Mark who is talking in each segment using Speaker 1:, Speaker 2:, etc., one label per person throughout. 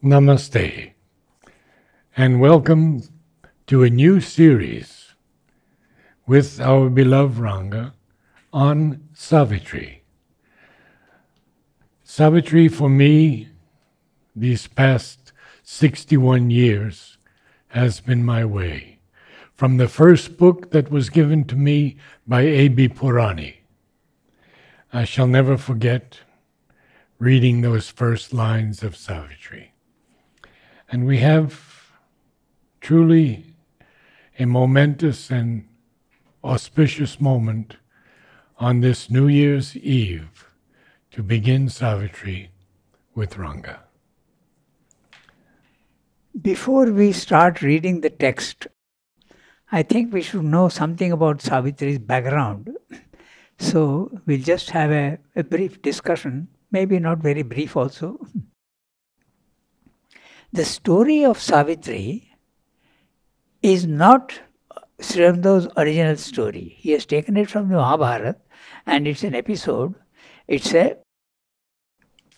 Speaker 1: Namaste, and welcome to a new series with our beloved Ranga on Savitri. Savitri, for me, these past 61 years, has been my way. From the first book that was given to me by A.B. Purani, I shall never forget reading those first lines of Savitri. And we have truly a momentous and auspicious moment on this New Year's Eve to begin Savitri with Ranga.
Speaker 2: Before we start reading the text, I think we should know something about Savitri's background. So we'll just have a, a brief discussion, maybe not very brief also. The story of Savitri is not Sri Aurobindo's original story. He has taken it from the Mahabharata and it's an episode. It's a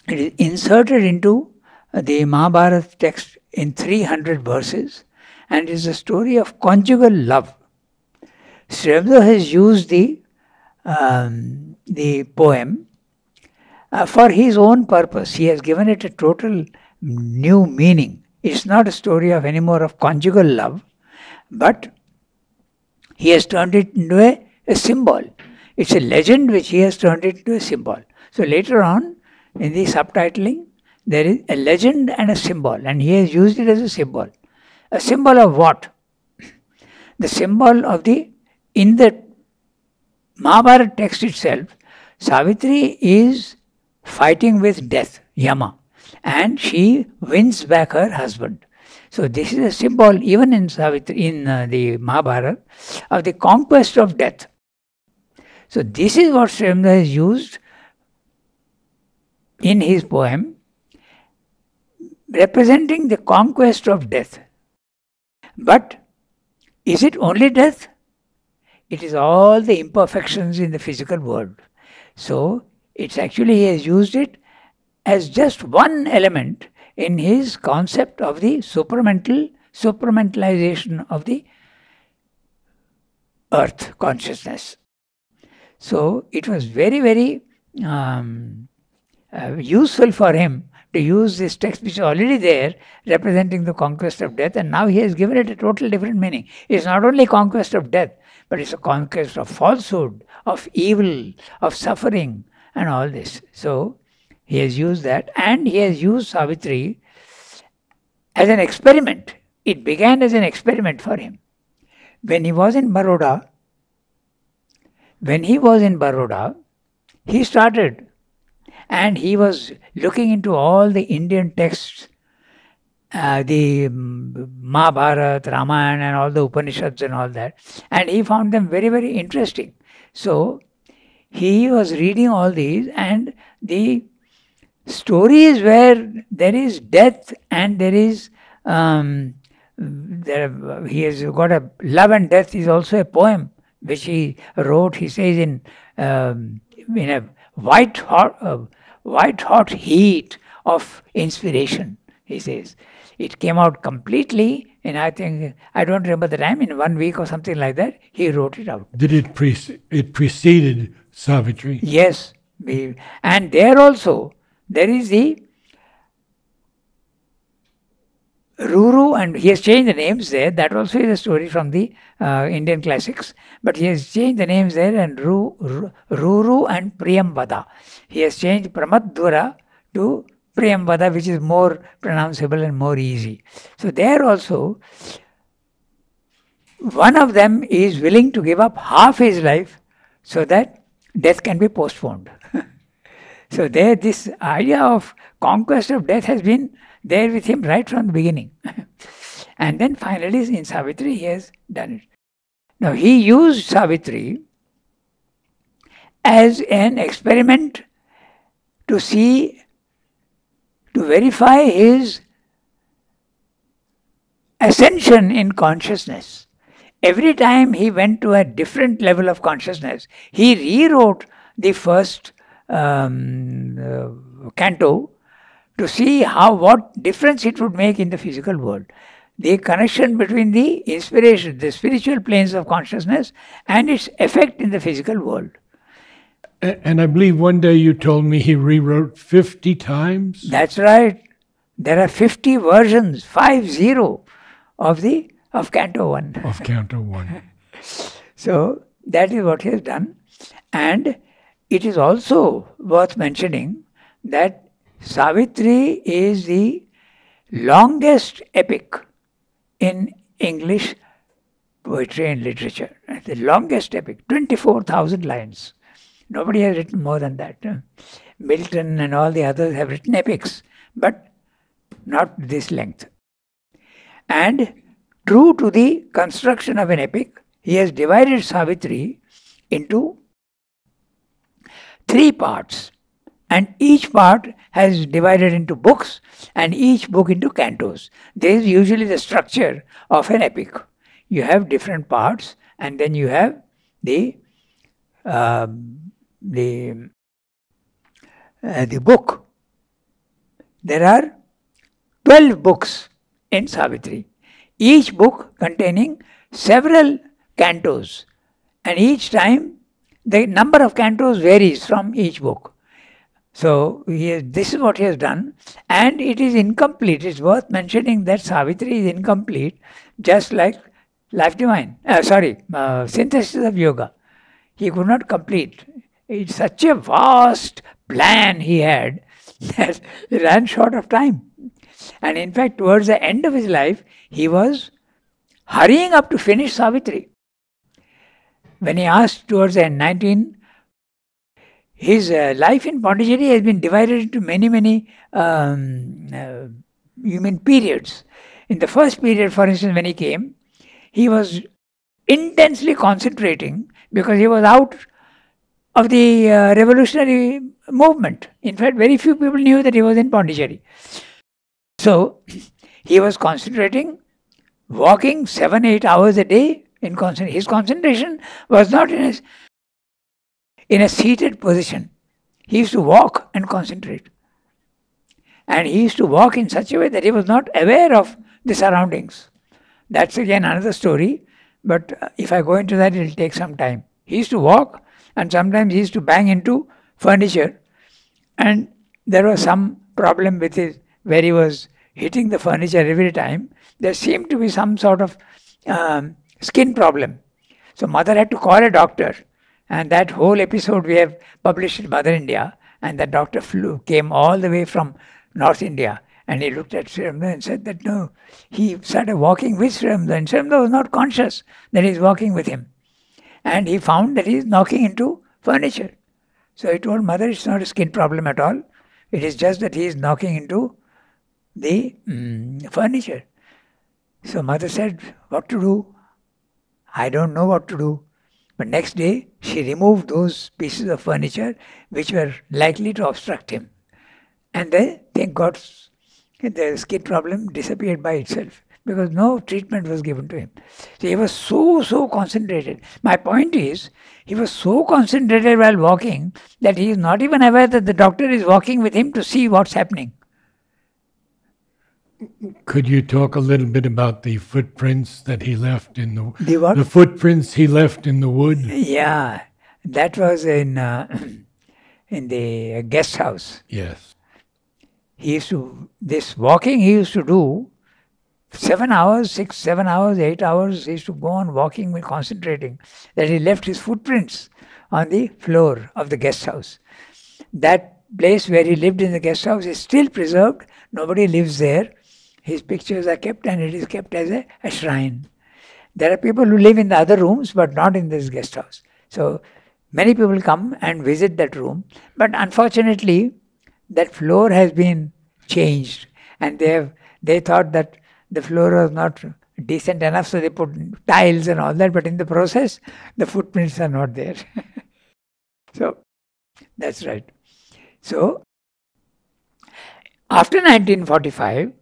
Speaker 2: it is inserted into the Mahabharata text in 300 verses and is a story of conjugal love. Sri Aurobindo has used the um, the poem uh, for his own purpose. He has given it a total new meaning. It's not a story of any more of conjugal love, but he has turned it into a, a symbol. It's a legend which he has turned it into a symbol. So later on, in the subtitling, there is a legend and a symbol, and he has used it as a symbol. A symbol of what? The symbol of the, in the Mahabharata text itself, Savitri is fighting with death, Yama and she wins back her husband. So this is a symbol even in Savitri, in uh, the Mahabharata of the conquest of death. So this is what Sri Aurobindo has used in his poem representing the conquest of death. But is it only death? It is all the imperfections in the physical world. So it's actually he has used it as just one element in his concept of the supramental supramentalization of the earth consciousness. So it was very, very um, uh, useful for him to use this text which is already there representing the conquest of death and now he has given it a total different meaning. It's not only conquest of death but it's a conquest of falsehood, of evil, of suffering and all this. So he has used that and he has used Savitri as an experiment. It began as an experiment for him. When he was in Baroda, when he was in Baroda, he started and he was looking into all the Indian texts, uh, the um, Mahabharata, Ramayana, and all the Upanishads and all that, and he found them very, very interesting. So he was reading all these, and the stories where there is death and there is um, there, he has got a love and death is also a poem which he wrote. He says in um, in a white hot uh, white hot heat of inspiration. He says it came out completely. And I think I don't remember the time in one week or something like that. He wrote it out.
Speaker 1: Did it pre- it preceded Savitri?
Speaker 2: Yes, and there also there is the Ruru, and he has changed the names there. That also is a story from the uh, Indian classics, but he has changed the names there and Ru, Ru, Ruru and Priyambada. He has changed Pramadvara to Priyambada, which is more pronounceable and more easy. So there also, one of them is willing to give up half his life so that death can be postponed. So there, this idea of conquest of death has been there with him right from the beginning. and then finally in Savitri he has done it. Now he used Savitri as an experiment to see, to verify his ascension in consciousness. Every time he went to a different level of consciousness, he rewrote the first um, uh, canto to see how what difference it would make in the physical world. The connection between the inspiration, the spiritual planes of consciousness, and its effect in the physical world.
Speaker 1: And I believe one day you told me he rewrote 50 times.
Speaker 2: That's right. There are 50 versions, 5 0 of the of Canto 1.
Speaker 1: Of Canto 1.
Speaker 2: so that is what he has done. And it is also worth mentioning that Savitri is the longest epic in English poetry and literature. The longest epic, 24,000 lines. Nobody has written more than that. Milton and all the others have written epics, but not this length. And true to the construction of an epic, he has divided Savitri into three parts. And each part has divided into books and each book into cantos. This is usually the structure of an epic. You have different parts and then you have the um, the uh, the book. There are 12 books in Savitri, each book containing several cantos, and each time the number of cantos varies from each book. So has, this is what he has done, and it is incomplete. It's worth mentioning that Savitri is incomplete, just like Life Divine. Uh, sorry, uh, Synthesis of Yoga. He could not complete. It's such a vast plan he had that he ran short of time. And in fact, towards the end of his life, he was hurrying up to finish Savitri. When he asked towards the end, 19, his uh, life in Pondicherry has been divided into many, many um, uh, you mean periods. In the first period, for instance, when he came, he was intensely concentrating because he was out of the uh, revolutionary movement. In fact, very few people knew that he was in Pondicherry. So he was concentrating, walking seven, eight hours a day. In concentration. His concentration was not in a, in a seated position. He used to walk and concentrate. And he used to walk in such a way that he was not aware of the surroundings. That's again another story, but uh, if I go into that, it will take some time. He used to walk and sometimes he used to bang into furniture and there was some problem with his where he was hitting the furniture every time there seemed to be some sort of um, skin problem so mother had to call a doctor and that whole episode we have published in mother india and the doctor flew came all the way from north india and he looked at Sri Aurobindo and said that no, he started walking with Sri Aurobindo and Sri Aurobindo was not conscious that he's walking with him and he found that he is knocking into furniture. So he told mother it's not a skin problem at all. It is just that he is knocking into the mm, furniture. So mother said, What to do? I don't know what to do. But next day she removed those pieces of furniture which were likely to obstruct him. And then, thank God, the skin problem disappeared by itself because no treatment was given to him. So he was so, so concentrated. My point is, he was so concentrated while walking that he is not even aware that the doctor is walking with him to see what's happening.
Speaker 1: Could you talk a little bit about the footprints that he left in the
Speaker 2: the,
Speaker 1: the footprints he left in the wood?
Speaker 2: Yeah, that was in uh, in the guest house.
Speaker 1: Yes.
Speaker 2: He used to this walking he used to do seven hours, six, seven hours, eight hours, he used to go on walking and concentrating, that he left his footprints on the floor of the guest house. That place where he lived in the guest house is still preserved. Nobody lives there. His pictures are kept and it is kept as a, a shrine. There are people who live in the other rooms but not in this guest house. So many people come and visit that room. But unfortunately, that floor has been changed and they have they thought that the floor was not decent enough, so they put tiles and all that, but in the process, the footprints are not there. so, that's right. So, after 1945,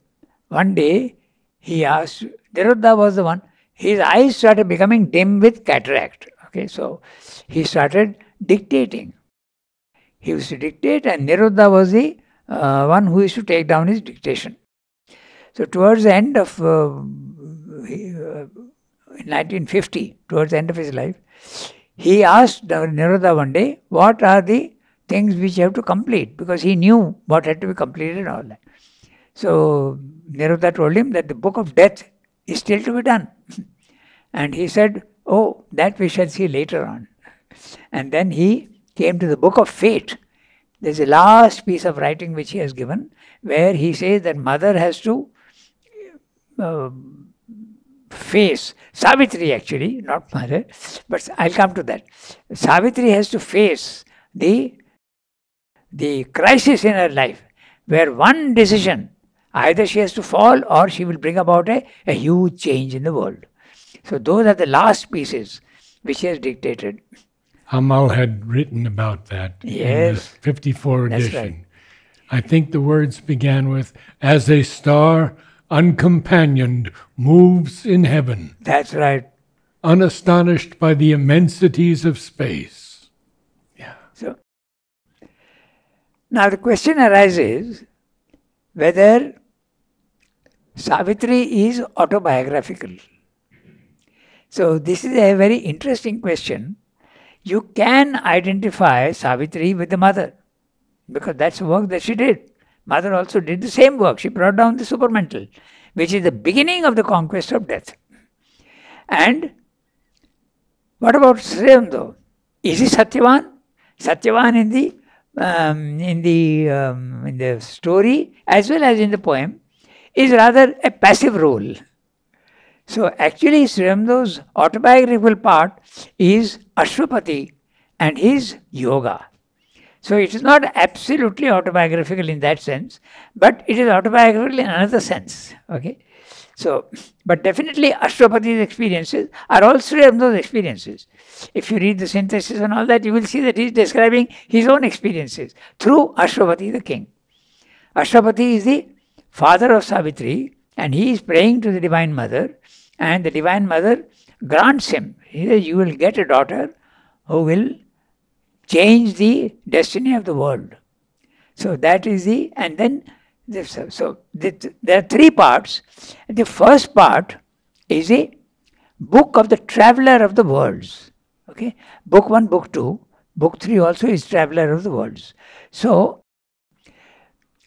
Speaker 2: one day he asked, Niruddha was the one, his eyes started becoming dim with cataract. Okay, so he started dictating. He used to dictate, and Niruddha was the uh, one used to take down his dictation. So towards the end of uh, uh 1950, towards the end of his life, he asked Niruddha one day, what are the things which you have to complete? Because he knew what had to be completed and all that. So Niruddha told him that the book of death is still to be done. and he said, oh, that we shall see later on. And then he came to the book of fate. There's a last piece of writing which he has given where he says that mother has to uh, face Savitri actually, not mother, but I'll come to that. Savitri has to face the the crisis in her life where one decision either she has to fall or she will bring about a, a huge change in the world. So those are the last pieces which he has dictated.
Speaker 1: Amal had written about that
Speaker 2: yes.
Speaker 1: in the 54 edition.
Speaker 2: Right.
Speaker 1: I think the words began with, as a star uncompanioned moves in heaven.
Speaker 2: That's right.
Speaker 1: Unastonished by the immensities of space.
Speaker 2: Yeah. So now the question arises whether Savitri is autobiographical. So this is a very interesting question. You can identify Savitri with the mother because that's the work that she did. Mother also did the same work. She brought down the supramental, which is the beginning of the conquest of death. And what about Sri Is he Satyavan? Satyavan in the um, in the um, in the story as well as in the poem is rather a passive role. So actually, Sri Aurobindo's autobiographical part is Ashwapati and his yoga. So it is not absolutely autobiographical in that sense, but it is autobiographical in another sense. Okay. So, but definitely Ashwapati's experiences are also those experiences. If you read the synthesis and all that, you will see that he is describing his own experiences through Ashwapati the king. Ashwapati is the father of Savitri and he is praying to the Divine Mother and the Divine Mother grants him, he says, you will get a daughter who will change the destiny of the world. So that is the, and then, so the, there are three parts. The first part is a book of the traveler of the worlds. Okay, book one, book two, book three also is traveler of the worlds. So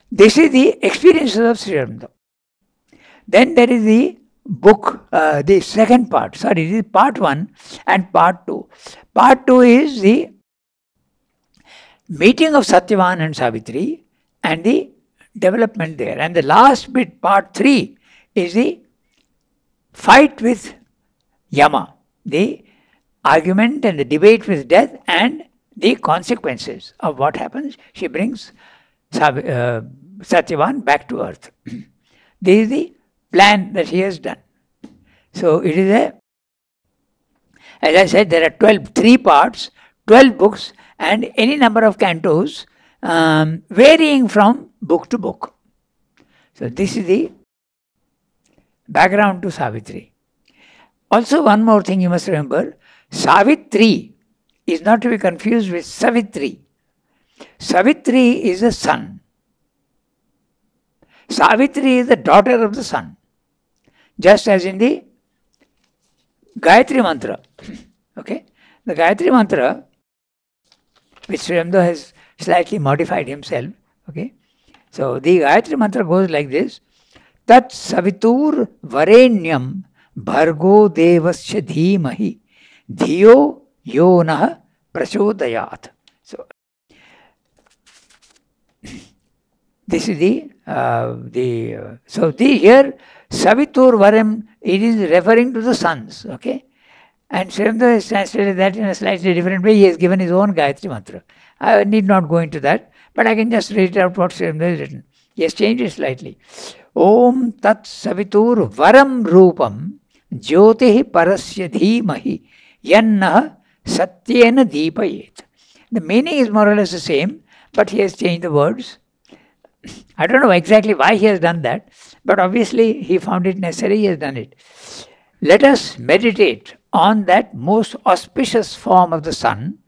Speaker 2: this is the experiences of Sri Aurobindo. Then there is the book, uh, the second part, sorry, this is part one and part two. Part two is the meeting of Satyavan and Savitri and the development there. And the last bit, part three, is the fight with Yama, the argument and the debate with death and the consequences of what happens. She brings uh, Satyavan back to earth. this is the plan that he has done. So it is a, as I said, there are 12, three parts, 12 books, and any number of cantos um, varying from book to book. So this is the background to Savitri. Also, one more thing you must remember Savitri is not to be confused with Savitri. Savitri is the sun. Savitri is the daughter of the sun. Just as in the Gayatri Mantra. okay? The Gayatri Mantra which Sri Aurobindo has slightly modified himself. Okay, so the Gayatri mantra goes like this: Tat savitur varenyam bhargo devasya dhimahi dhiyo yonah prachodayat. So this is the uh, the uh, so the here savitur varem it is referring to the sons. Okay, and Sri Aurobindo has translated that in a slightly different way. He has given his own Gayatri Mantra. I need not go into that, but I can just read out what Sri Aurobindo has written. He has changed it slightly. Om Tat Savitur Varam Rupam Jyoti Parasya Dhimahi Yanna Satyena Deepayet. The meaning is more or less the same, but he has changed the words. I don't know exactly why he has done that, but obviously he found it necessary, he has done it. Let us meditate on that most auspicious form of the sun,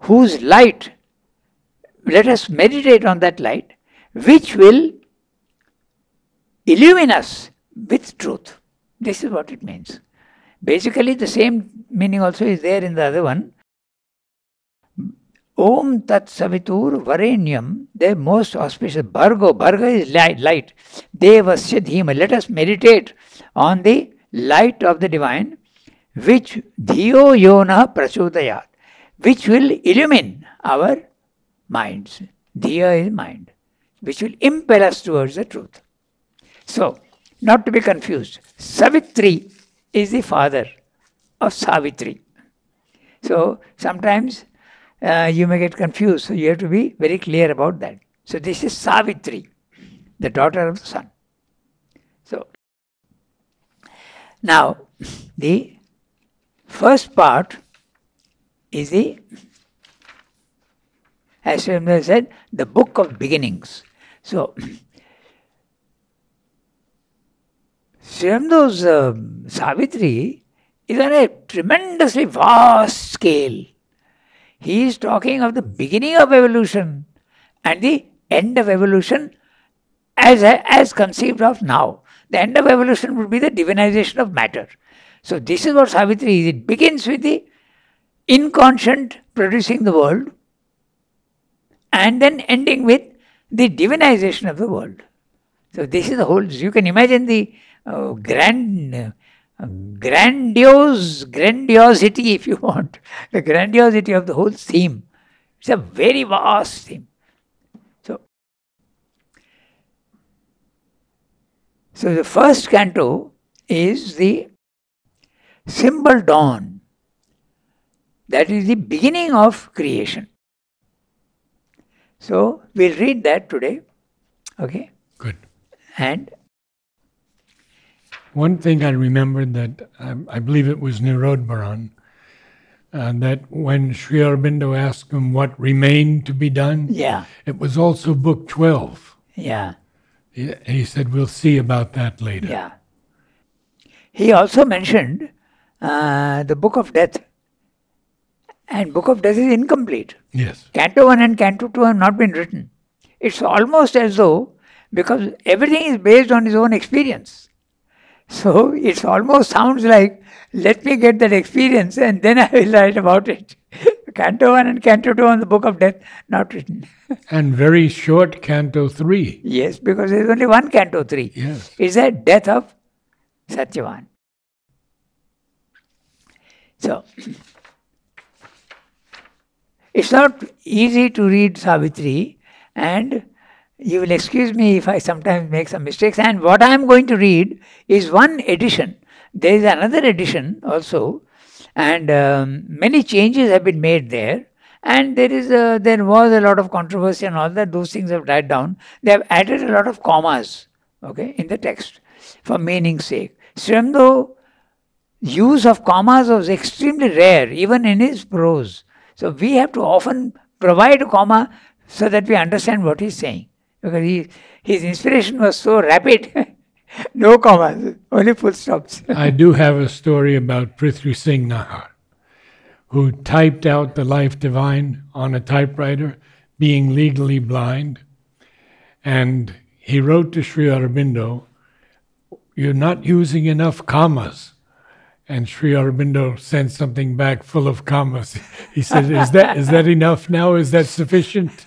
Speaker 2: whose light, let us meditate on that light, which will illumine us with truth. This is what it means. Basically, the same meaning also is there in the other one. Om Tat Savitur Varenyam, the most auspicious. Bhargo, Bharga is light. light. Devasya Dhima. Let us meditate on the light of the divine, which Dhiyo Yona Prasudayat, which will illumine our minds. Dhiya is mind, which will impel us towards the truth. So, not to be confused, Savitri is the father of Savitri. So, sometimes uh, you may get confused, so you have to be very clear about that. So, this is Savitri, the daughter of the sun. So, now the first part is the, as Swamdeva said, the book of beginnings. So, Sri uh, Savitri is on a tremendously vast scale. He is talking of the beginning of evolution and the end of evolution as, as conceived of now. The end of evolution would be the divinization of matter. So, this is what Savitri is. It begins with the inconscient producing the world and then ending with the divinization of the world. So, this is the whole. You can imagine the uh, grand, uh, grandiose, grandiosity, if you want, the grandiosity of the whole theme. It's a very vast theme. So, so the first canto is the symbol dawn. That is the beginning of creation. So we'll read that today. Okay?
Speaker 1: Good.
Speaker 2: And
Speaker 1: one thing I remembered that I, I believe it was Nirodbaran, uh, that when Sri Aurobindo asked him what remained to be done,
Speaker 2: yeah,
Speaker 1: it was also book 12.
Speaker 2: Yeah.
Speaker 1: He, he said, We'll see about that later.
Speaker 2: Yeah. He also mentioned uh, the book of death. And book of death is incomplete.
Speaker 1: Yes.
Speaker 2: Canto 1 and Canto 2 have not been written. It's almost as though, because everything is based on his own experience. So it almost sounds like, let me get that experience and then I will write about it. Canto 1 and Canto 2 on the Book of Death, not written.
Speaker 1: and very short Canto 3.
Speaker 2: Yes, because there is only one Canto 3.
Speaker 1: Yes.
Speaker 2: It's the death of Satyavan. So, it's not easy to read Savitri and you will excuse me if I sometimes make some mistakes. And what I am going to read is one edition. There is another edition also, and um, many changes have been made there. And there is a, there was a lot of controversy and all that. Those things have died down. They have added a lot of commas, okay, in the text for meaning's sake. Sri Aurobindo use of commas was extremely rare, even in his prose. So we have to often provide a comma so that we understand what he's saying because he, his inspiration was so rapid. no commas, only full stops.
Speaker 1: I do have a story about Prithvi Singh Nahar, who typed out the Life Divine on a typewriter, being legally blind. And he wrote to Sri Aurobindo, You're not using enough commas. And Sri Aurobindo sent something back full of commas. He said, Is that, is that enough now? Is that sufficient?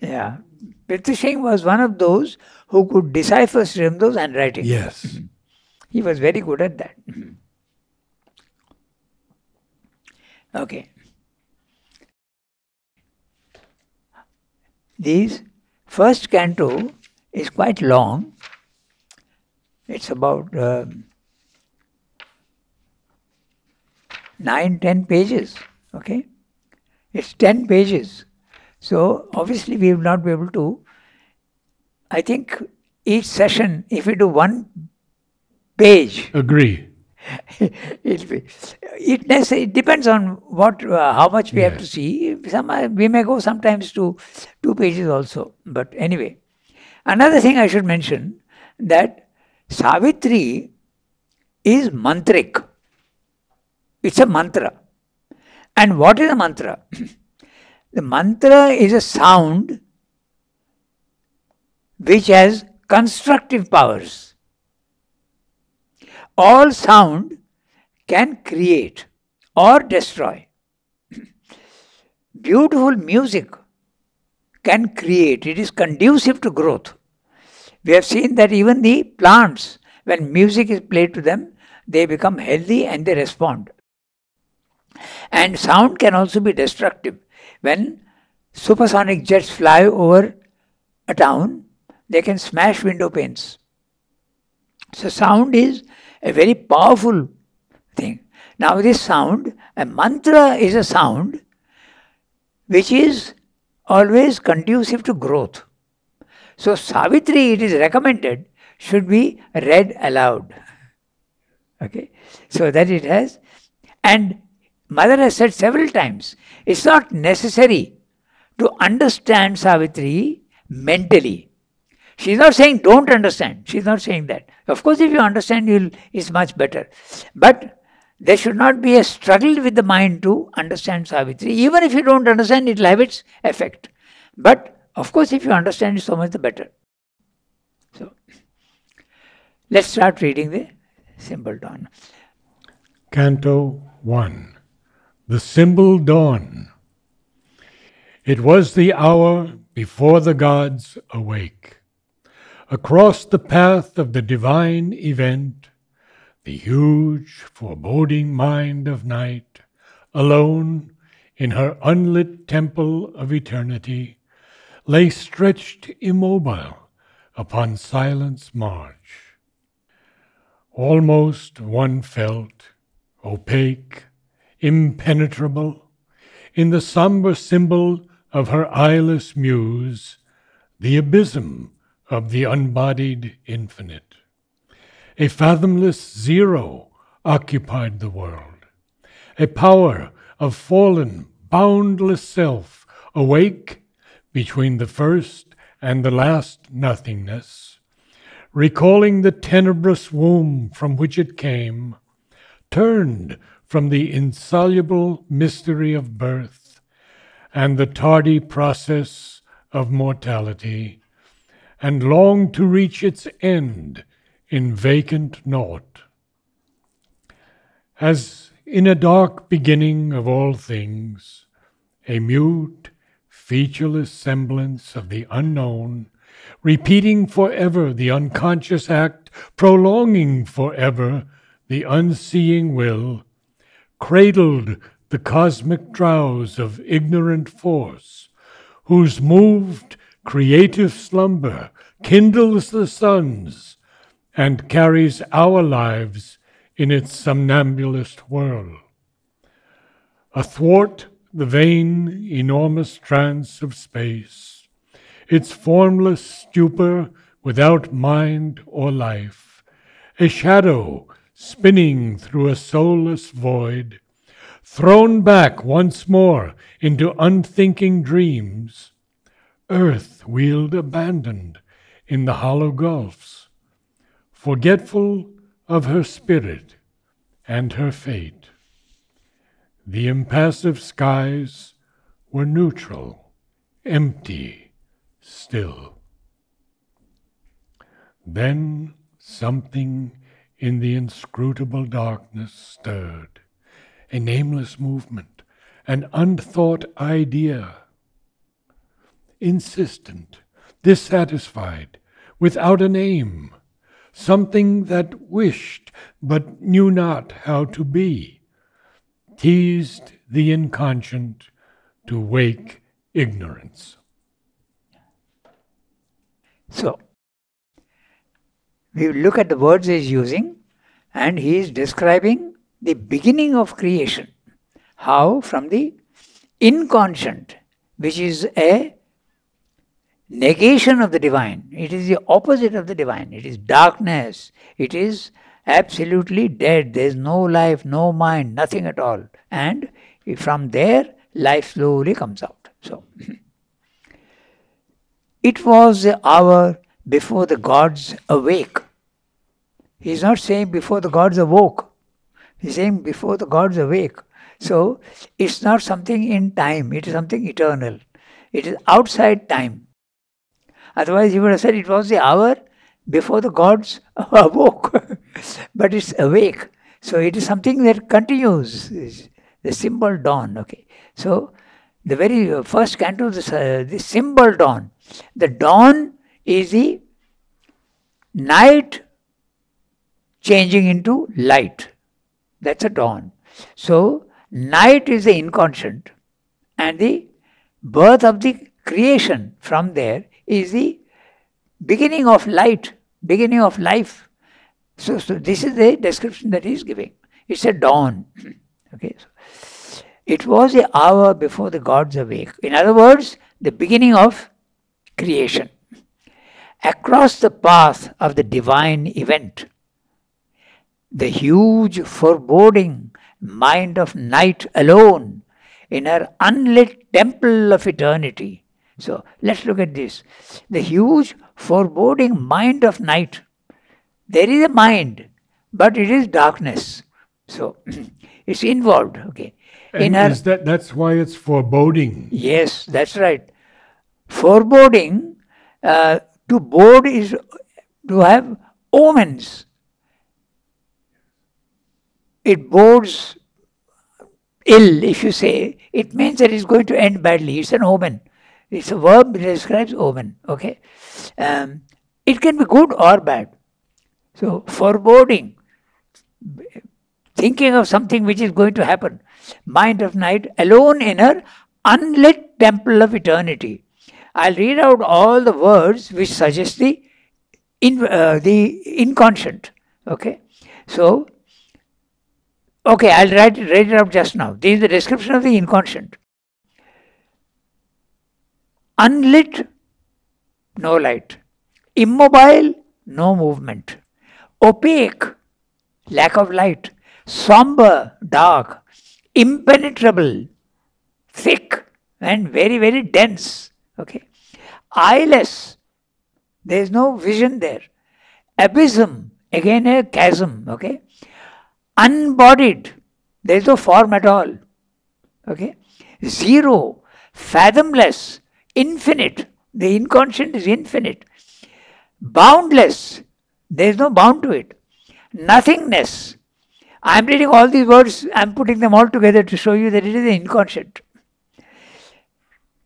Speaker 2: Yeah. Prithvi Singh was one of those who could decipher Sri Aurobindo's handwriting.
Speaker 1: Yes.
Speaker 2: He was very good at that. Okay. This first canto is quite long. It's about um, nine, ten pages. Okay? It's ten pages. So obviously we will not be able to. I think each session, if we do one page,
Speaker 1: Agree.
Speaker 2: it, it, it depends on what uh, how much we
Speaker 1: Yes.
Speaker 2: have to see. Some uh, we may go sometimes to two pages also. But anyway, another thing I should mention that Savitri is mantric. It's a mantra. And what is a mantra? The mantra is a sound which has constructive powers. All sound can create or destroy. Beautiful music can create, it is conducive to growth. We have seen that even the plants, when music is played to them, they become healthy and they respond. And sound can also be destructive. When supersonic jets fly over a town, they can smash window panes. So, sound is a very powerful thing. Now, this sound, a mantra is a sound which is always conducive to growth. So, Savitri, it is recommended, should be read aloud. Okay, so that it has, and Mother has said several times, it's not necessary to understand Savitri mentally. She's not saying don't understand. She's not saying that. Of course, if you understand, you'll, it's much better. But there should not be a struggle with the mind to understand Savitri. Even if you don't understand, it will have its effect. But of course, if you understand it, so much the better. So, let's start reading the symbol dawn.
Speaker 1: Canto 1 The Symbol Dawn. It was the hour before the gods awake. Across the path of the divine event, the huge, foreboding mind of night, alone in her unlit temple of eternity, lay stretched immobile upon silence marge. Almost one felt, opaque, impenetrable, in the somber symbol of her eyeless muse, the abysm of the unbodied infinite. A fathomless zero occupied the world, a power of fallen, boundless self, awake between the first and the last nothingness, recalling the tenebrous womb from which it came, turned from the insoluble mystery of birth and the tardy process of mortality and long to reach its end in vacant naught. As in a dark beginning of all things, a mute, featureless semblance of the unknown, repeating forever the unconscious act, prolonging forever the unseeing will, cradled the cosmic drowse of ignorant force, whose moved creative slumber kindles the suns and carries our lives in its somnambulist whirl. Athwart the vain, enormous trance of space, its formless stupor without mind or life, a shadow spinning through a soulless void, thrown back once more into unthinking dreams, earth wheeled abandoned in the hollow gulfs, forgetful of her spirit and her fate. The impassive skies were neutral, empty, still. Then something in the inscrutable darkness stirred, a nameless movement, an unthought idea. Insistent, dissatisfied, without a name, something that wished but knew not how to be, teased the inconscient to wake ignorance.
Speaker 2: So, we look at the words he is using, and he is describing the beginning of creation. How from the inconscient, which is a negation of the divine. It is the opposite of the divine. It is darkness. It is absolutely dead. There is no life, no mind, nothing at all. And from there, life slowly comes out. So, it was the hour before the gods awake. He is not saying before the gods awoke. He is saying before the gods awake. So it's not something in time, it is something eternal. It is outside time. Otherwise, he would have said it was the hour before the gods awoke. but it's awake. So it is something that continues. The symbol dawn. Okay. So the very first canto, this, uh, the symbol dawn. The dawn is the night changing into light. That's a dawn. So night is the inconscient, and the birth of the creation from there is the beginning of light, beginning of life. So, so this is the description that he is giving. It's a dawn. okay. So it was the hour before the gods awake. In other words, the beginning of creation. Across the path of the divine event, the huge foreboding mind of night alone in her unlit temple of eternity. So let's look at this. The huge foreboding mind of night. There is a mind, but it is darkness. So it's involved. Okay.
Speaker 1: And in her, is that that's why it's foreboding?
Speaker 2: Yes, that's right. Foreboding uh, to board is to have omens. It bodes ill, if you say, it means that it's going to end badly. It's an omen. It's a verb that describes omen. Okay, um, it can be good or bad. So foreboding, thinking of something which is going to happen, mind of night, alone in her unlit temple of eternity. I'll read out all the words which suggest the in, uh, the inconscient. Okay, so Okay, I'll write, write it up just now. This is the description of the inconscient. Unlit, no light. Immobile, no movement. Opaque, lack of light. Somber, dark. Impenetrable, thick, and very, very dense. Okay. Eyeless, there is no vision there. Abysm, again a chasm. Okay unbodied. There is no form at all. Okay? Zero, fathomless, infinite. The inconscient is infinite. Boundless. There is no bound to it. Nothingness. I am reading all these words, I am putting them all together to show you that it is the inconscient.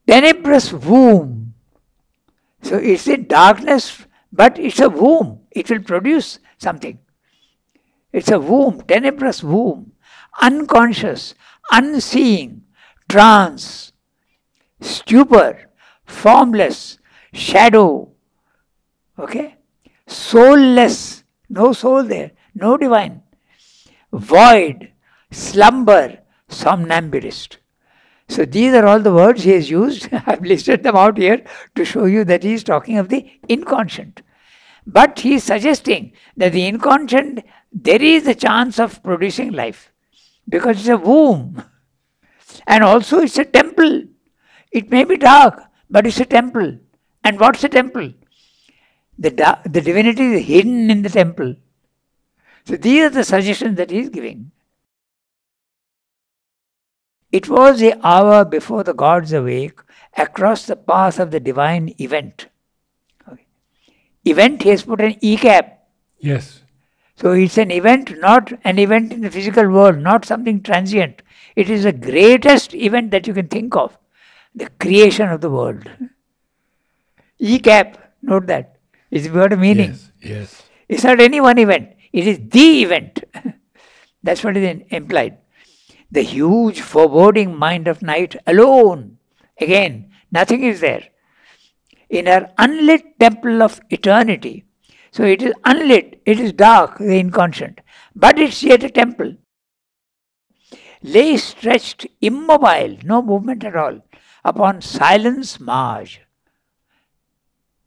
Speaker 2: Tenebrous womb. So it's a darkness, but it's a womb. It will produce something. It's a womb, tenebrous womb, unconscious, unseeing, trance, stupor, formless, shadow, okay? Soulless, no soul there, no divine, void, slumber, somnambulist. So these are all the words he has used. I've listed them out here to show you that he is talking of the inconscient. But he is suggesting that the inconscient there is a chance of producing life because it's a womb. And also it's a temple. It may be dark, but it's a temple. And what's a temple? The, the divinity is hidden in the temple. So these are the suggestions that he is giving. It was the hour before the gods awake across the path of the divine event. Okay. Event, he has put an E cap.
Speaker 1: Yes.
Speaker 2: So it's an event, not an event in the physical world, not something transient. It is the greatest event that you can think of the creation of the world. E cap, note that. It's got a meaning.
Speaker 1: Yes, yes.
Speaker 2: It's not any one event, it is the event. That's what is implied. The huge foreboding mind of night alone. Again, nothing is there. In her unlit temple of eternity, so it is unlit, it is dark, the inconscient, but it's yet a temple. Lay stretched immobile, no movement at all, upon silence marge.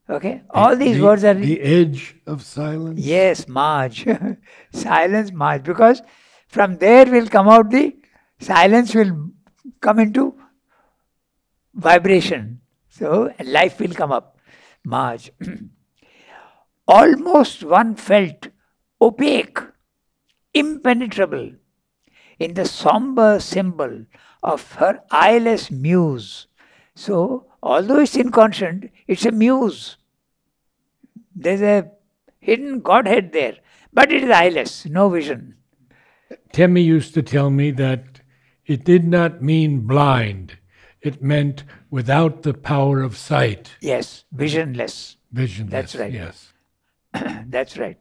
Speaker 2: Okay, all these
Speaker 1: the,
Speaker 2: words are
Speaker 1: the edge of silence.
Speaker 2: Yes, marge, silence marge, because from there will come out the silence will come into vibration. So life will come up, marge. almost one felt opaque, impenetrable. in the somber symbol of her eyeless muse. So, although it's inconscient, it's a muse. There's a hidden Godhead there, but it is eyeless, no vision.
Speaker 1: Temi used to tell me that it did not mean blind, it meant without the power of sight.
Speaker 2: Yes, visionless.
Speaker 1: Visionless.
Speaker 2: That's right.
Speaker 1: Yes.
Speaker 2: That's right.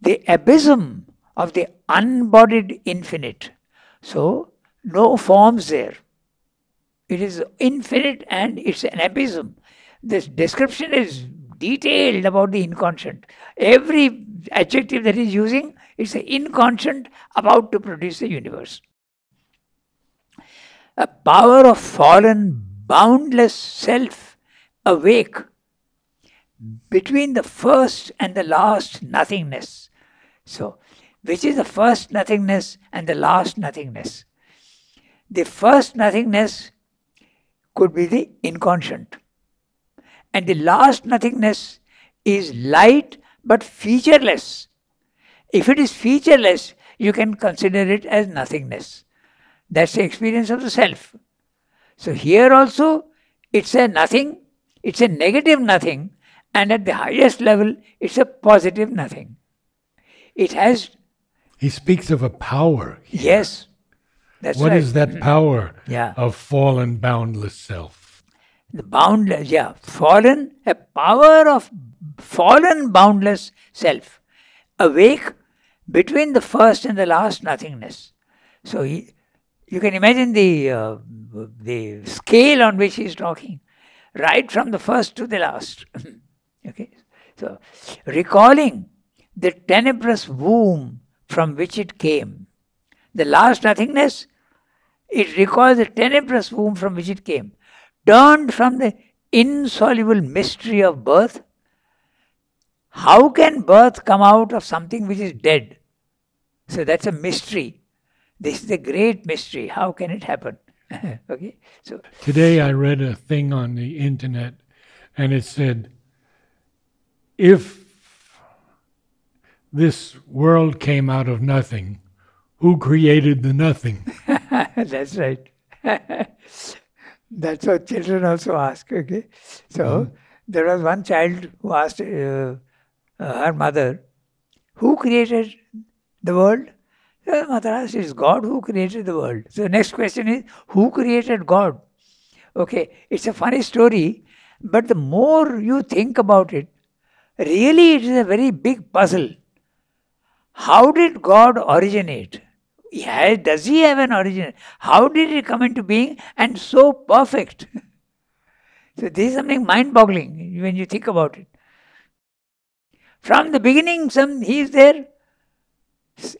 Speaker 2: The abysm of the unbodied infinite. So, no forms there. It is infinite and it's an abysm. This description is detailed about the inconscient. Every adjective that he's using is the inconscient about to produce the universe. A power of fallen, boundless self awake between the first and the last nothingness. So, which is the first nothingness and the last nothingness? The first nothingness could be the inconscient. And the last nothingness is light but featureless. If it is featureless, you can consider it as nothingness. That's the experience of the self. So here also, it's a nothing, it's a negative nothing, and at the highest level, it's a positive nothing. It has.
Speaker 1: He speaks of a power.
Speaker 2: Here. Yes. That's
Speaker 1: What
Speaker 2: right.
Speaker 1: is that power
Speaker 2: Yeah.
Speaker 1: of fallen, boundless self?
Speaker 2: The boundless, yeah, fallen, a power of fallen, boundless self, awake between the first and the last nothingness. So he, you can imagine the uh, the scale on which he is talking, right from the first to the last. okay, so recalling the tenebrous womb from which it came, the last nothingness. It recalls the tenebrous womb from which it came turned from the insoluble mystery of birth. How can birth come out of something which is dead? So that's a mystery. This is a great mystery. How can it happen? okay, so
Speaker 1: Today I read a thing on the internet and it said, if this world came out of nothing, who created the nothing?
Speaker 2: that's right. That's what children also ask. Okay, so there was one child who asked uh, uh, her mother, "Who created the world?" The mother asked, "It's God who created the world." So the next question is, "Who created God?" Okay, it's a funny story, but the more you think about it, really it is a very big puzzle. How did God originate? Yeah, does he have an origin? How did he come into being and so perfect? so this is something mind-boggling when you think about it. From the beginning, some he is there.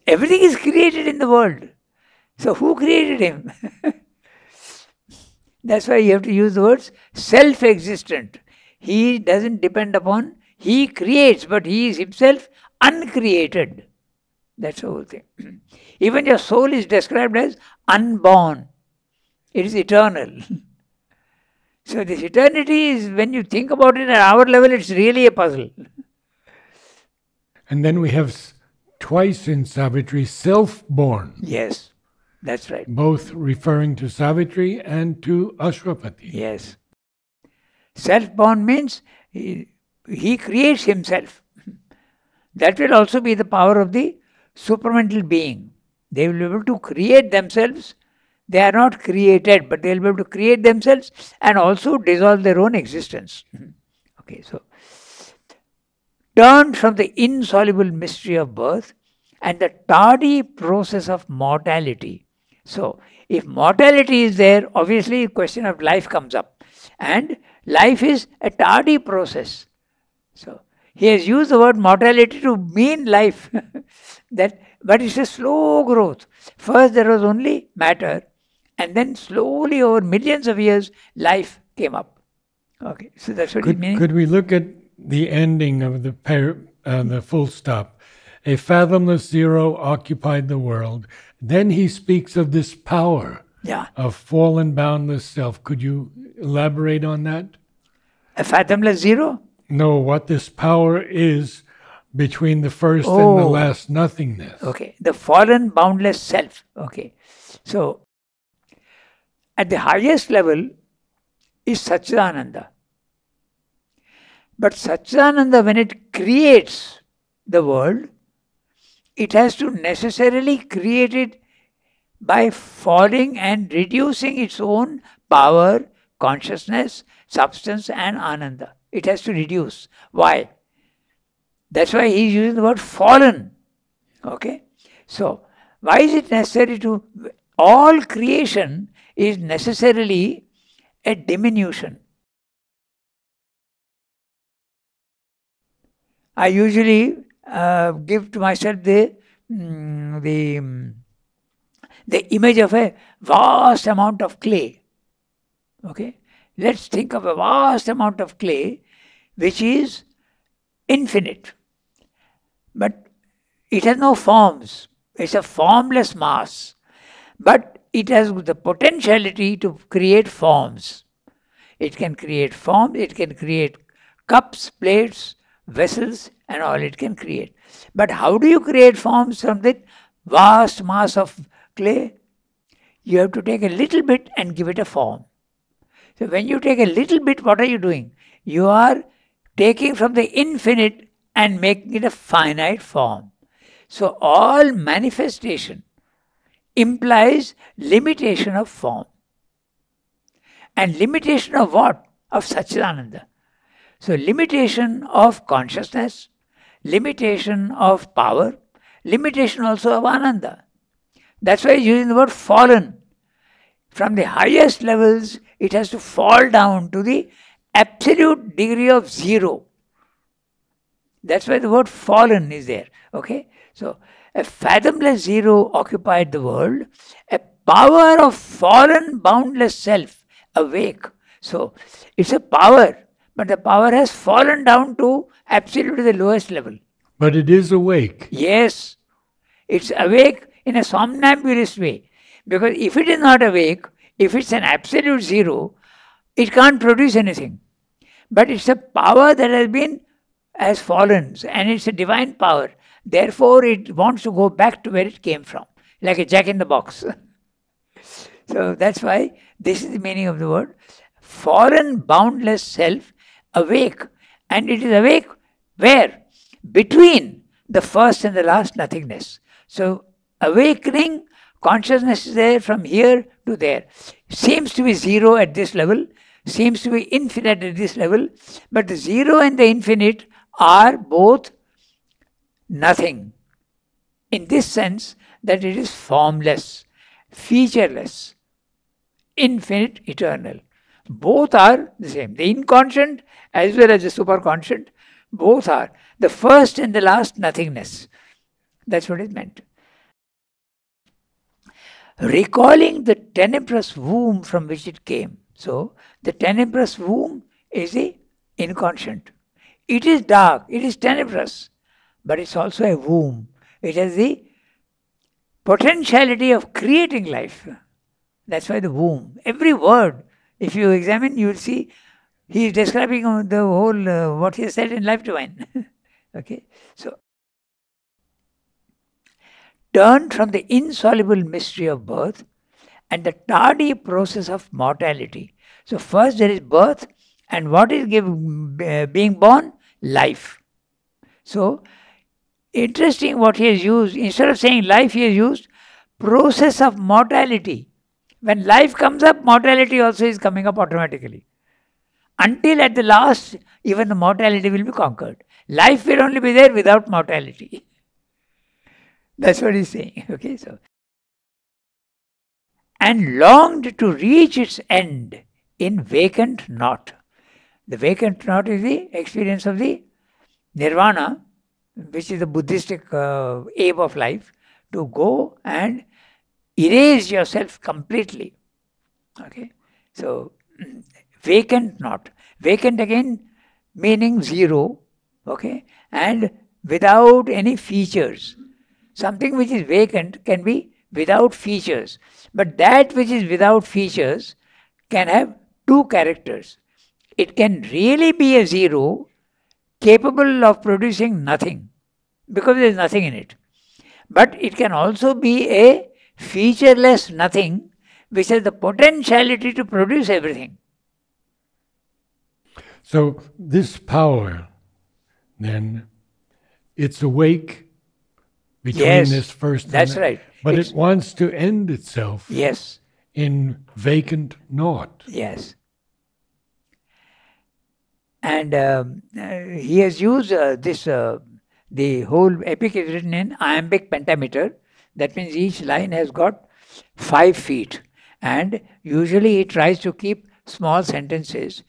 Speaker 2: Everything is created in the world. So who created him? That's why you have to use the words self-existent. He doesn't depend upon, he creates, but he is himself uncreated. That's the whole thing. Even your soul is described as unborn. It is eternal. so this eternity is, when you think about it at our level, it's really a puzzle.
Speaker 1: And then we have twice in Savitri self born,
Speaker 2: Yes, that's right.
Speaker 1: both referring to Savitri and to Ashwapati.
Speaker 2: Yes. Self-born means eh, he, creates himself. That will also be the power of the supramental being. They will be able to create themselves. They are not created, but they will be able to create themselves and also dissolve their own existence. okay, so turned from the insoluble mystery of birth and the tardy process of mortality. So, if mortality is there, obviously, question of life comes up, and life is a tardy process. So, he has used the word mortality to mean life. that, but it's a slow growth. First, there was only matter, and then slowly, over millions of years, life came up. Okay, so that's what it
Speaker 1: Could,
Speaker 2: means.
Speaker 1: could we look at the ending of the par- uh, the full stop? A fathomless zero occupied the world. Then he speaks of this power
Speaker 2: Yeah,
Speaker 1: of fallen, boundless self. Could you elaborate on that?
Speaker 2: a fathomless zero.
Speaker 1: No, what this power is between the first and the
Speaker 2: Oh.
Speaker 1: last nothingness.
Speaker 2: Okay, the fallen boundless self. Okay, so at the highest level is Satchidananda. But Satchidananda, when it creates the world, it has to necessarily create it by falling and reducing its own power, consciousness, substance, and ananda. It has to reduce. Why? That's why he's using the word fallen. Okay? So, why is it necessary to. All creation is necessarily a diminution. I usually uh, give to myself the mm, the mm, the image of a vast amount of clay. Okay, let's think of a vast amount of clay, which is infinite, but it has no forms. It's a formless mass, but it has the potentiality to create forms. It can create forms. It can create cups, plates, vessels, and all it can create. But how do you create forms from that vast mass of clay? You have to take a little bit and give it a form. So when you take a little bit, what are you doing? You are taking from the infinite and making it a finite form. So all manifestation implies limitation of form. And limitation of what? Of Satchidananda. So limitation of consciousness, limitation of power, limitation also of Ananda. That's why he's using the word fallen. From the highest levels, it has to fall down to the absolute degree of zero. That's why the word fallen is there. Okay? So, a fathomless zero occupied the world, a power of fallen, boundless self awake. So, it's a power, but the power has fallen down to absolutely the lowest level.
Speaker 1: But it is awake.
Speaker 2: Yes, it's awake in a somnambulist way. Because if it is not awake, if it's an absolute zero, it can't produce anything. But it's a power that has been has fallen, and it's a divine power. Therefore, it wants to go back to where it came from, like a jack in the box. so that's why this is the meaning of the word fallen, boundless self, awake. And it is awake where? Between the first and the last nothingness. So, awakening consciousness is there from here to there. Seems to be zero at this level, seems to be infinite at this level, but the zero and the infinite are both nothing. In this sense, that it is formless, featureless, infinite, eternal. Both are the same. The inconscient as well as the superconscient, both are the first and the last nothingness. That's what it meant. Recalling the tenebrous womb from which it came. So, the tenebrous womb is the inconscient. It is dark, it is tenebrous, but it's also a womb. It has the potentiality of creating life. That's why the womb. Every word, if you examine, you will see he is describing the whole uh, what he said in Life Divine. okay, so turn from the insoluble mystery of birth and the tardy process of mortality. So first there is birth, and what is give, uh, being born? Life. So interesting what he has used. Instead of saying life, he has used process of mortality. When life comes up, mortality also is coming up automatically. Until at the last, even the mortality will be conquered. Life will only be there without mortality. That's what he's saying. Okay, so and longed to reach its end in vacant naught. The vacant naught is the experience of the nirvana, which is the Buddhistic uh, aim of life, to go and erase yourself completely. Okay, so vacant not. Vacant again meaning zero, okay, and without any features. Something which is vacant can be without features, but that which is without features can have two characters. It can really be a zero capable of producing nothing. because there is nothing in it. But it can also be a featureless nothing which has the potentiality to produce everything.
Speaker 1: So, this power, then, it's awake between
Speaker 2: Yes,
Speaker 1: this first.
Speaker 2: that's
Speaker 1: that,
Speaker 2: right.
Speaker 1: But
Speaker 2: It's-
Speaker 1: it wants to end itself
Speaker 2: Yes,
Speaker 1: in vacant naught.
Speaker 2: yes. And um, uh, he has used uh, this, uh, the whole epic is written in iambic pentameter. That means each line has got five feet. And usually he tries to keep small sentences.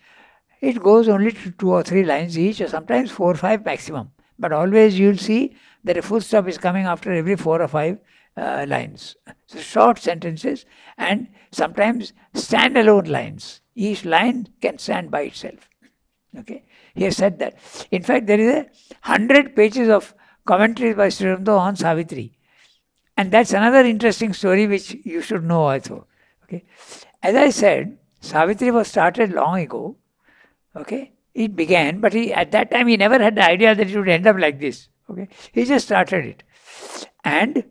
Speaker 2: It goes only to two or three lines each, or sometimes four or five maximum. But always you'll see that a full stop is coming after every four or five uh, lines. So short sentences and sometimes standalone lines. Each line can stand by itself. Okay, he has said that. In fact, there is a hundred pages of commentaries by Sri Aurobindo on Savitri, and that's another interesting story which you should know also. Okay, as I said, Savitri was started long ago. Okay, it began, but he at that time he never had the idea that it would end up like this. Okay, he just started it, and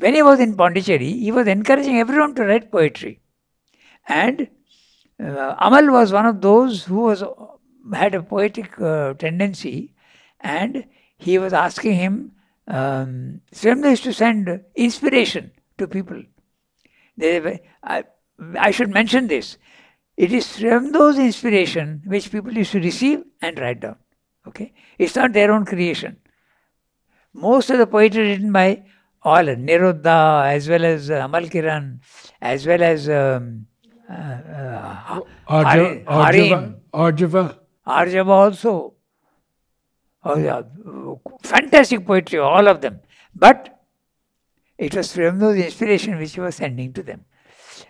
Speaker 2: when he was in Pondicherry, he was encouraging everyone to write poetry, and uh, Amal was one of those who was had a poetic uh, tendency, and he was asking him. Um, Sri Aurobindo used to send inspiration to people. They, I, I should mention this. It is Sri inspiration which people used to receive and write down. Okay, it's not their own creation. Most of the poetry written by all Niruddha as well as uh, Amal Kiran, as well as um, uh, uh,
Speaker 1: Arja, Arjava, Arjava,
Speaker 2: Arjava also. Oh, yeah. Fantastic poetry, all of them. But it was those inspiration which he was sending to them.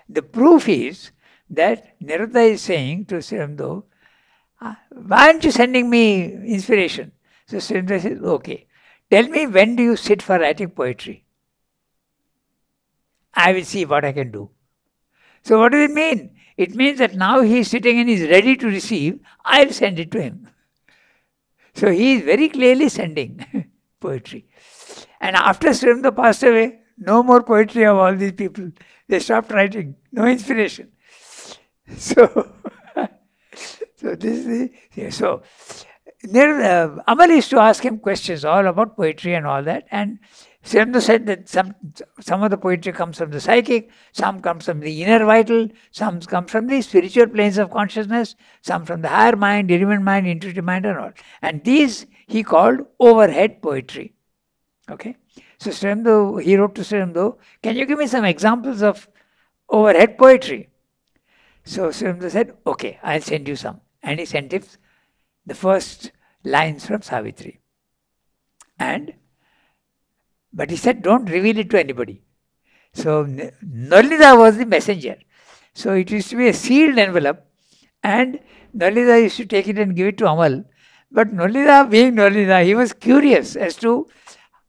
Speaker 2: The proof is that Niruddha is saying to Sri Aurobindo, "Ah, why aren't you sending me inspiration? So Sri Aurobindo says, okay, tell me when do you sit for writing poetry? I will see what I can do. So what does it mean? It means that now he is sitting and he is ready to receive. I'll send it to him. So he is very clearly sending poetry. And after Sri Aurobindo passed away, no more poetry of all these people. They stopped writing. No inspiration. So, so this is the, so Nir, uh, Amal used to ask him questions all about poetry and all that. And Sri said that some, some of the poetry comes from the psychic, some comes from the inner vital, some comes from the spiritual planes of consciousness, some from the higher mind, illumined mind, intuitive mind, and all. And these he called overhead poetry. Okay. So Sri he wrote to Sri Aurobindo, can you give me some examples of overhead poetry? So Sri Aurobindo said, okay, I'll send you some. And he sent him the first lines from Savitri. And, but he said, don't reveal it to anybody. So N- Nalida was the messenger. So it used to be a sealed envelope, and Nalida used to take it and give it to Amal. But Nalida, being Nalida, he was curious as to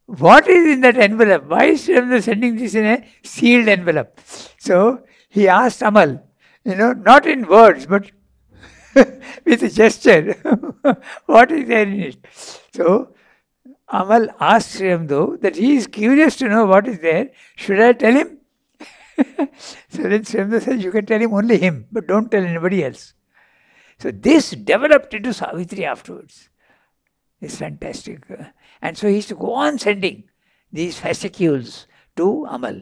Speaker 2: what is in that envelope. Why is Sri sending this in a sealed envelope? So he asked Amal, you know, not in words, but with a gesture, what is there in it? So Amal asked Sri that he is curious to know what is there. Should I tell him? so then Sri says, you can tell him only him, but don't tell anybody else. So this developed into Savitri afterwards. It's fantastic. And so he used to go on sending these fascicules to Amal.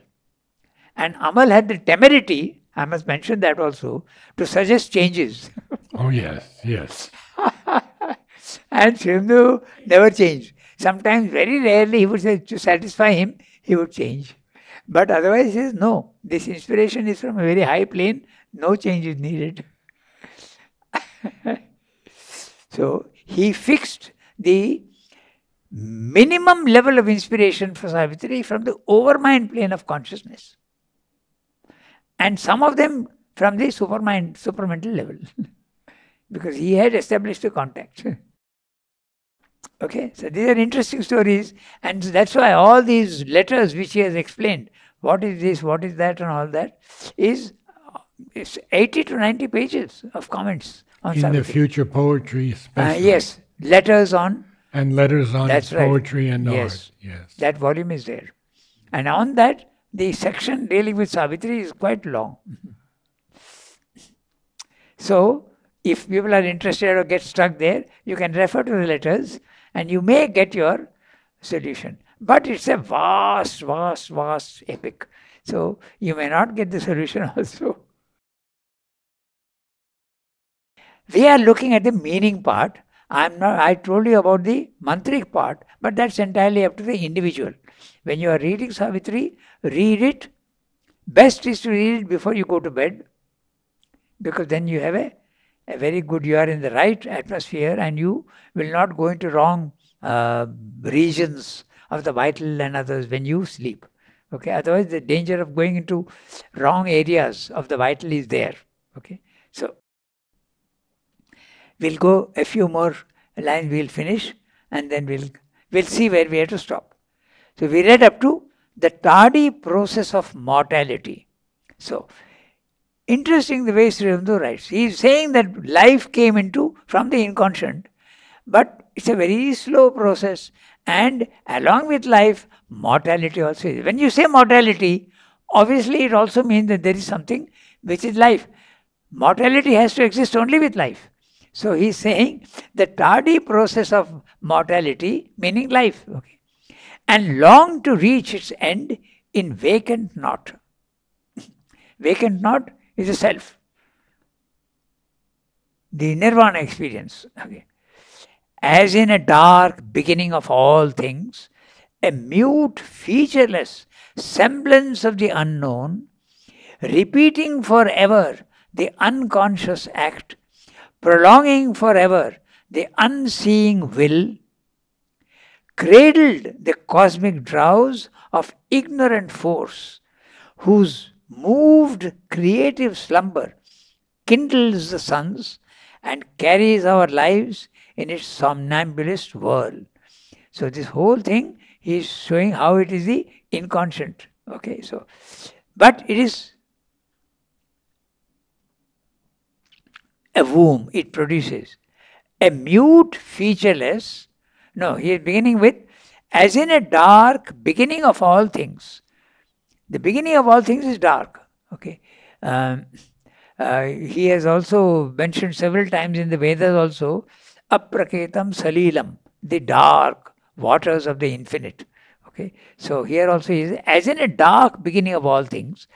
Speaker 2: And Amal had the temerity, I must mention that also, to suggest changes.
Speaker 1: Oh, yes, yes.
Speaker 2: and Srimdu never changed. Sometimes, very rarely, he would say to satisfy him, he would change. But otherwise, he says, no, this inspiration is from a very high plane, no change is needed. so, he fixed the minimum level of inspiration for Savitri from the overmind plane of consciousness. And some of them from the supermind, supramental level. because he had established a contact. okay, so these are interesting stories, and that's why all these letters which he has explained, what is this, what is that, and all that, is it's 80 to 90 pages of comments on
Speaker 1: In the future poetry,
Speaker 2: Uh, yes, letters on
Speaker 1: And letters on
Speaker 2: That's right.
Speaker 1: poetry and
Speaker 2: Yes.
Speaker 1: art. Yes.
Speaker 2: That volume is there. And on that, the section dealing with Savitri is quite long. so, if people are interested or get stuck there, you can refer to the letters and you may get your solution. But it's a vast, vast, vast epic. So, you may not get the solution also. We are looking at the meaning part. I'm not I told you about the mantric part, but that's entirely up to the individual. When you are reading Savitri, read it. Best is to read it before you go to bed. Because then you have a, a very good you are in the right atmosphere and you will not go into wrong uh, regions of the vital and others when you sleep. Okay, otherwise the danger of going into wrong areas of the vital is there. Okay, so we'll go a few more lines, we'll finish, and then we'll we'll see where we have to stop. So we read up to the tardy process of mortality. So interesting the way Sri Aurobindo writes. He is saying that life came into from the inconscient, but it's a very slow process, and along with life, mortality also is. When you say mortality, obviously it also means that there is something which is life. Mortality has to exist only with life. So he's saying the tardy process of mortality, meaning life, okay, and long to reach its end in vacant naught. vacant naught is a self. The nirvana experience. Okay. As in a dark beginning of all things, a mute, featureless semblance of the unknown, repeating forever the unconscious act prolonging forever the unseeing will, cradled the cosmic drowse of ignorant force, whose moved creative slumber kindles the suns and carries our lives in its somnambulist whirl. So this whole thing is showing how it is the inconscient. Okay, so but it is a womb it produces. A mute, featureless, no, he is beginning with, as in a dark beginning of all things. The beginning of all things is dark. Okay. Um, uh, he has also mentioned several times in the Vedas also, apraketam salilam, the dark waters of the infinite. Okay. So here also he is as in a dark beginning of all things,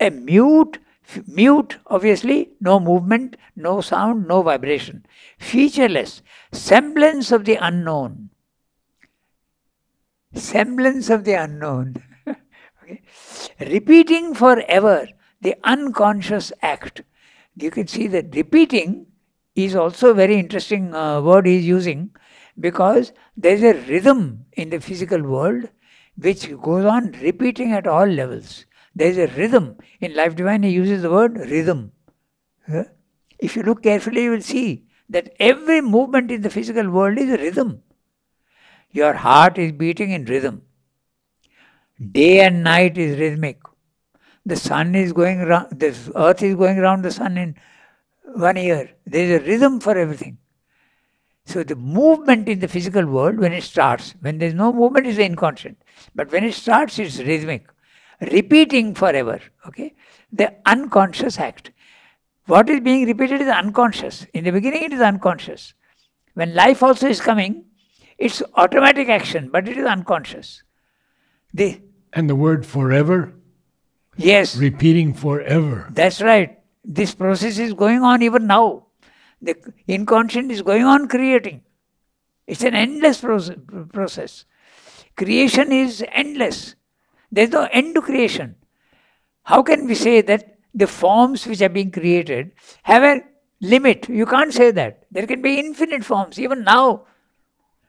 Speaker 2: a mute Mute, obviously, no movement, no sound, no vibration. Featureless, semblance of the unknown. Semblance of the unknown. okay. Repeating forever the unconscious act. You can see that repeating is also a very interesting uh, word he's using because there is a rhythm in the physical world which goes on repeating at all levels. There is a rhythm. In Life Divine, he uses the word rhythm. If you look carefully, you will see that every movement in the physical world is a rhythm. Your heart is beating in rhythm. Day and night is rhythmic. The sun is going around, the earth is going around the sun in one year. There is a rhythm for everything. So the movement in the physical world, when it starts, when there is no movement, is inconscient. But when it starts, it's rhythmic repeating forever. Okay, the unconscious act. What is being repeated is unconscious. In the beginning, it is unconscious. When life also is coming, it's automatic action, but it is unconscious. The
Speaker 1: and the word forever.
Speaker 2: Yes.
Speaker 1: Repeating forever.
Speaker 2: That's right. This process is going on even now. The inconscient is going on creating. It's an endless process. Creation is endless. There is no end to creation. How can we say that the forms which are being created have a limit? You can't say that. There can be infinite forms. Even now,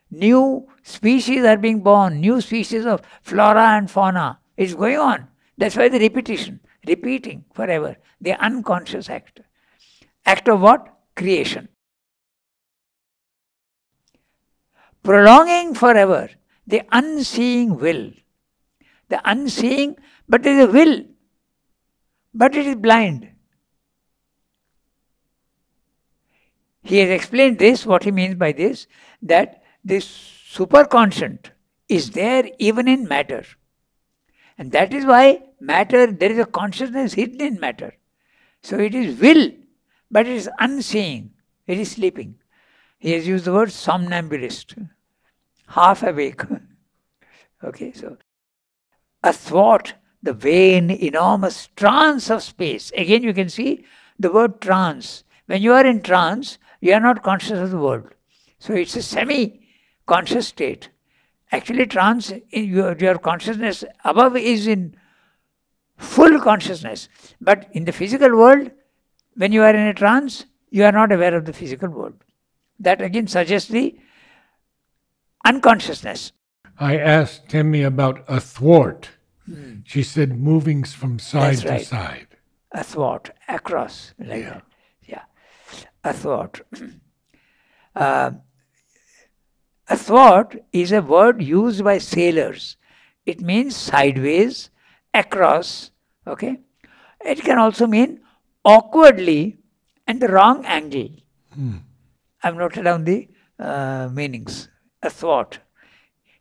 Speaker 2: new species are being born, new species of flora and fauna is going on. That's why the repetition, repeating forever, the unconscious act. Act of what? Creation. Prolonging forever the unseeing will the unseeing, but there is a will, but it is blind. He has explained this, what he means by this, that this superconscient is there even in matter. And that is why matter, there is a consciousness hidden in matter. So it is will, but it is unseeing, it is sleeping. He has used the word somnambulist, half awake. okay, so athwart the vain, enormous trance of space. Again, you can see the word trance. When you are in trance, you are not conscious of the world. So it's a semi conscious state. Actually, trance, your, your consciousness above is in full consciousness. But in the physical world, when you are in a trance, you are not aware of the physical world. That again suggests the unconsciousness.
Speaker 1: I asked Timmy about athwart. Hmm. She said moving from side to side.
Speaker 2: Athwart, across, like yeah. that. Yeah. Athwart. uh, athwart is a word used by sailors. It means sideways, across, okay? It can also mean awkwardly and the wrong angle. Hmm. I've noted down the uh, meanings. Athwart,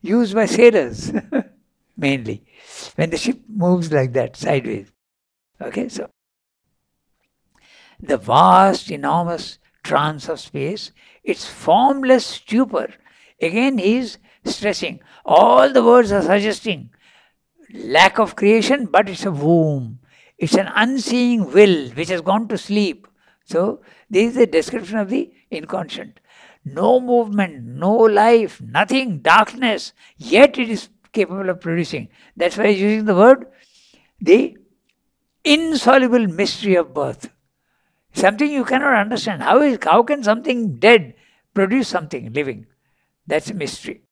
Speaker 2: used by sailors mainly, when the ship moves like that, sideways. Okay, so the vast, enormous trance of space, its formless stupor. Again, he is stressing. All the words are suggesting lack of creation, but it's a womb. It's an unseeing will which has gone to sleep. So, this is the description of the inconscient. No movement, no life, nothing, darkness, yet it is capable of producing. That's why he's using the word the insoluble mystery of birth. Something you cannot understand. How is how can something dead produce something living? That's a mystery.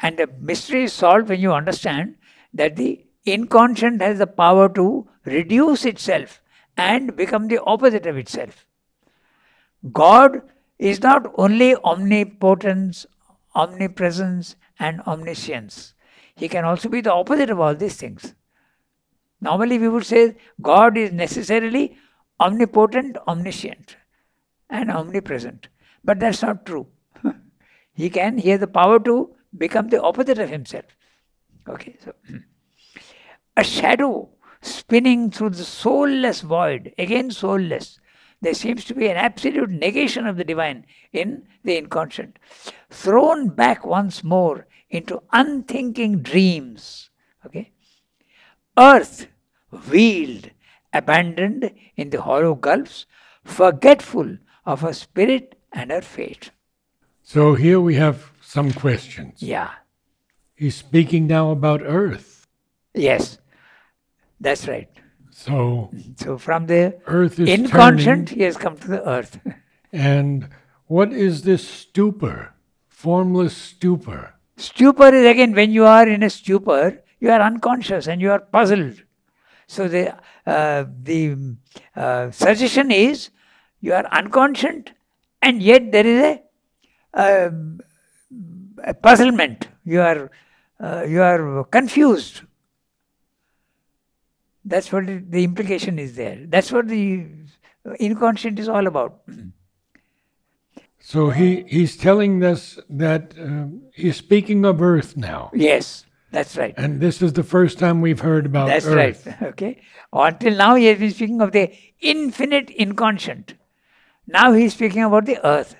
Speaker 2: And the mystery is solved when you understand that the inconscient has the power to reduce itself and become the opposite of itself. God is not only omnipotence, omnipresence, and omniscience. He can also be the opposite of all these things. Normally, we would say God is necessarily omnipotent, omniscient, and omnipresent. But that's not true. he can, he has the power to become the opposite of himself. Okay, so a shadow spinning through the soulless void, again soulless. There seems to be an absolute negation of the divine in the inconscient, thrown back once more into unthinking dreams. Okay, earth wheeled, abandoned in the hollow gulfs, forgetful of her spirit and her fate.
Speaker 1: So here we have some questions.
Speaker 2: Yeah.
Speaker 1: He's speaking now about earth.
Speaker 2: Yes, that's right.
Speaker 1: So,
Speaker 2: so from the
Speaker 1: earth is
Speaker 2: inconscient,
Speaker 1: turning,
Speaker 2: he has come to the earth.
Speaker 1: and what is this stupor? Formless stupor.
Speaker 2: Stupor is again when you are in a stupor, you are unconscious and you are puzzled. So the uh, the uh, suggestion is you are unconscious and yet there is a, a, um, a puzzlement. You are uh, you are confused. That's what the implication is there. That's what the inconscient is all about.
Speaker 1: So he, he's telling us that uh, he's speaking of earth now.
Speaker 2: Yes, that's right.
Speaker 1: And this is the first time we've heard about
Speaker 2: that's
Speaker 1: earth.
Speaker 2: right. Okay. Until now he has been speaking of the infinite inconscient. Now he's speaking about the earth.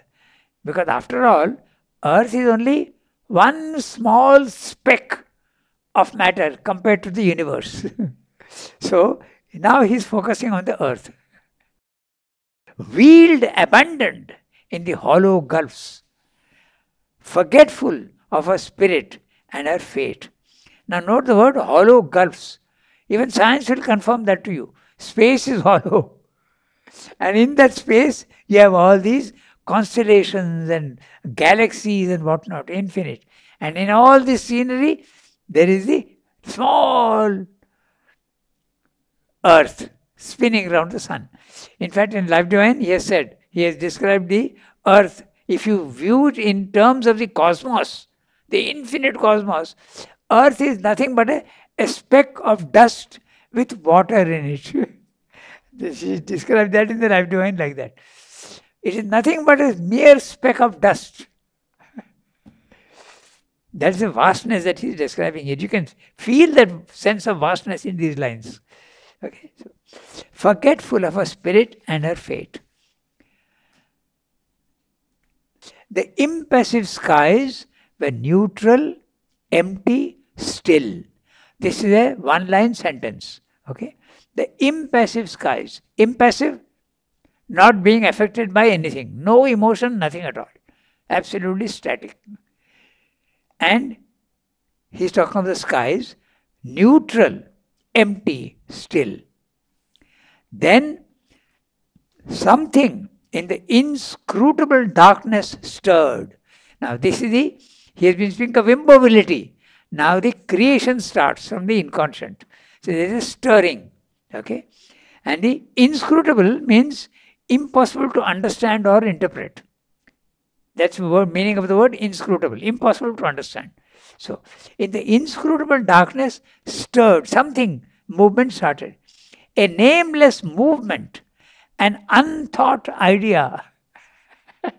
Speaker 2: Because after all, earth is only one small speck of matter compared to the universe. so now he's focusing on the earth. Wheeled, abandoned in the hollow gulfs, forgetful of her spirit and her fate. Now note the word hollow gulfs. Even science will confirm that to you. Space is hollow. And in that space, you have all these constellations and galaxies and whatnot, infinite. And in all this scenery, there is the small earth spinning around the sun. In fact, in Life Divine, he has said, he has described the earth. If you view it in terms of the cosmos, the infinite cosmos, earth is nothing but a, a speck of dust with water in it. she described that in the Life Divine like that. It is nothing but a mere speck of dust. That's the vastness that he's describing here. You can feel that sense of vastness in these lines. Okay. So, forgetful of her spirit and her fate. The impassive skies were neutral, empty, still. This is a one line sentence. Okay. The impassive skies. Impassive, not being affected by anything. No emotion, nothing at all. Absolutely static. And he's talking of the skies, neutral, empty, still. Then something in the inscrutable darkness stirred. Now, this is the, he has been speaking of immobility. Now, the creation starts from the inconscient. So, there is a stirring. Okay? And the inscrutable means impossible to understand or interpret. That's the meaning of the word inscrutable, impossible to understand. So, in the inscrutable darkness, stirred something, movement started. A nameless movement an unthought idea.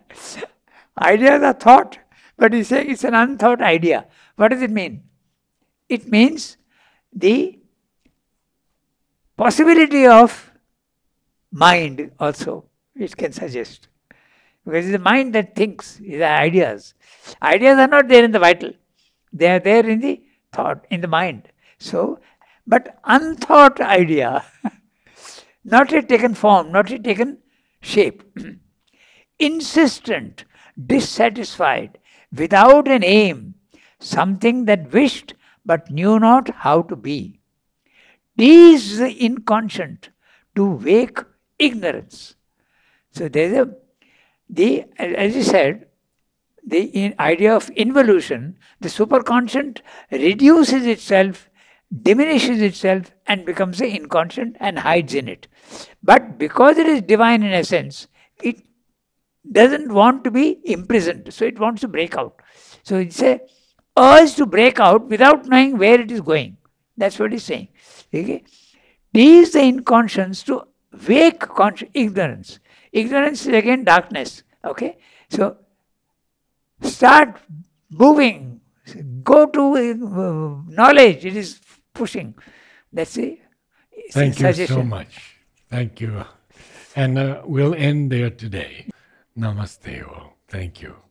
Speaker 2: Ideas are thought, but he's saying it's an unthought idea. What does it mean? It means the possibility of mind also, it can suggest. Because it's the mind that thinks, the ideas. Ideas are not there in the vital, they are there in the thought, in the mind. So, but unthought idea not yet taken form, not yet taken shape. Insistent, dissatisfied, without an aim, something that wished but knew not how to be. Tease the inconscient to wake ignorance. So there's a the as you said, the idea of involution, the superconscient reduces itself diminishes itself and becomes inconscient and hides in it. But because it is divine in essence, it doesn't want to be imprisoned, so it wants to break out. So it's a urge to break out without knowing where it is going. That's what he's saying. Okay? Tease the inconscience to wake consci- ignorance. Ignorance is again darkness. Okay? So start moving. Go to uh, knowledge. It is pushing. That's it.
Speaker 1: Thank you so much. Thank you. And uh, we'll end there today. Namaste all. Thank you.